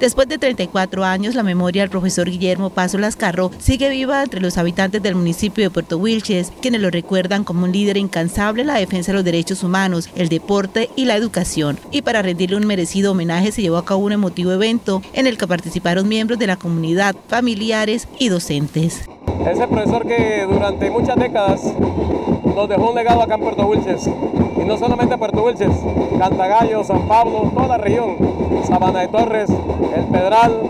Después de 34 años, la memoria del profesor Guillermo Paso Lascarro sigue viva entre los habitantes del municipio de Puerto Wilches, quienes lo recuerdan como un líder incansable en la defensa de los derechos humanos, el deporte y la educación. Y para rendirle un merecido homenaje se llevó a cabo un emotivo evento en el que participaron miembros de la comunidad, familiares y docentes. Ese profesor que durante muchas décadas nos dejó un legado acá en Puerto Wilches. Y no solamente Puerto Wilches, Cantagallo, San Pablo, toda la región, Sabana de Torres, El Pedral,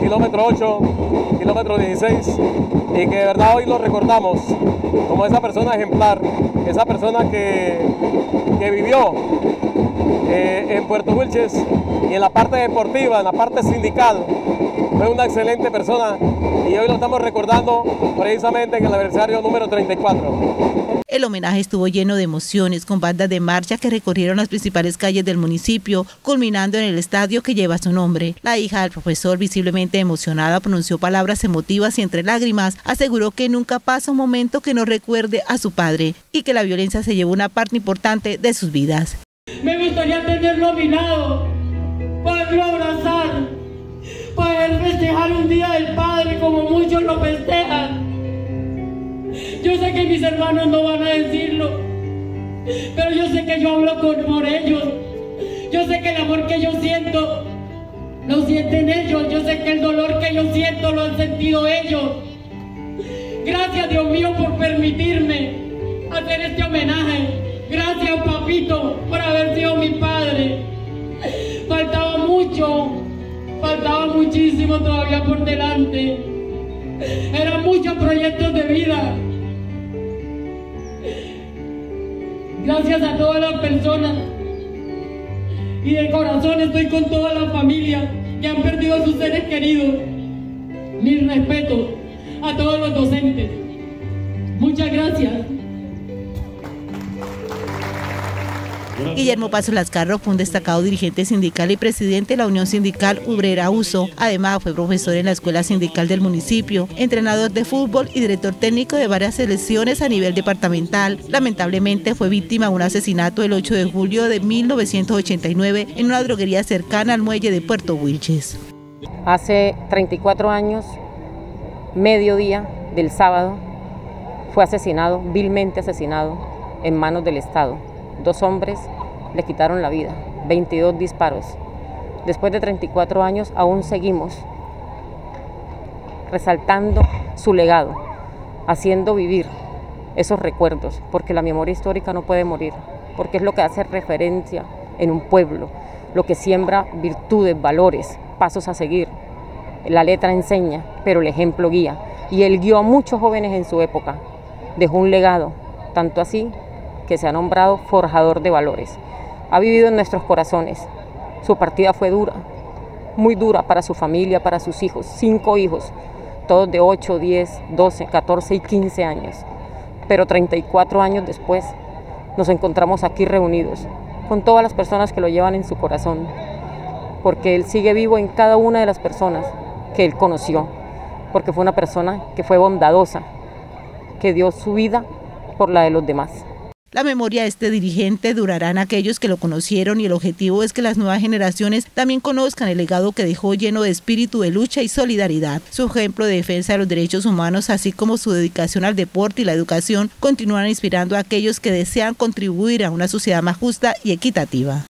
kilómetro 8, kilómetro 16. Y que de verdad hoy lo recordamos como esa persona ejemplar, esa persona que, que vivió eh, en Puerto Wilches y en la parte deportiva, en la parte sindical, fue una excelente persona y hoy lo estamos recordando precisamente en el aniversario número 34. El homenaje estuvo lleno de emociones con bandas de marcha que recorrieron las principales calles del municipio, culminando en el estadio que lleva su nombre. La hija del profesor, visiblemente emocionada, pronunció palabras emotivas y entre lágrimas aseguró que nunca pasa un momento que no recuerde a su padre y que la violencia se llevó una parte importante de sus vidas. Me gustaría tenerlo a mi lado, poderlo abrazar, poder festejar un día del padre como muchos lo festejan que mis hermanos no van a decirlo, pero yo sé que yo hablo con, por ellos. Yo sé que el amor que yo siento lo sienten ellos. Yo sé que el dolor que yo siento lo han sentido ellos. Gracias Dios mío por permitirme hacer este homenaje. Gracias papito por haber sido mi padre. Faltaba mucho, faltaba muchísimo todavía por delante. Eran muchos proyectos de vida. Gracias a todas las personas. Y de corazón estoy con toda la familia que han perdido a sus seres queridos. Mi respeto a todos los docentes. Muchas gracias. Guillermo Paso Lascarro fue un destacado dirigente sindical y presidente de la Unión Sindical Obrera Uso. Además, fue profesor en la Escuela Sindical del municipio, entrenador de fútbol y director técnico de varias selecciones a nivel departamental. Lamentablemente fue víctima de un asesinato el 8 de julio de 1989 en una droguería cercana al muelle de Puerto Wilches. Hace 34 años, mediodía del sábado, fue asesinado, vilmente asesinado, en manos del Estado. Dos hombres le quitaron la vida, 22 disparos. Después de 34 años aún seguimos resaltando su legado, haciendo vivir esos recuerdos, porque la memoria histórica no puede morir, porque es lo que hace referencia en un pueblo, lo que siembra virtudes, valores, pasos a seguir. La letra enseña, pero el ejemplo guía. Y él guió a muchos jóvenes en su época, dejó un legado, tanto así que se ha nombrado forjador de valores. Ha vivido en nuestros corazones. Su partida fue dura, muy dura para su familia, para sus hijos, cinco hijos, todos de 8, 10, 12, 14 y 15 años. Pero 34 años después nos encontramos aquí reunidos con todas las personas que lo llevan en su corazón, porque Él sigue vivo en cada una de las personas que Él conoció, porque fue una persona que fue bondadosa, que dio su vida por la de los demás. La memoria de este dirigente durará en aquellos que lo conocieron y el objetivo es que las nuevas generaciones también conozcan el legado que dejó lleno de espíritu de lucha y solidaridad. Su ejemplo de defensa de los derechos humanos, así como su dedicación al deporte y la educación, continúan inspirando a aquellos que desean contribuir a una sociedad más justa y equitativa.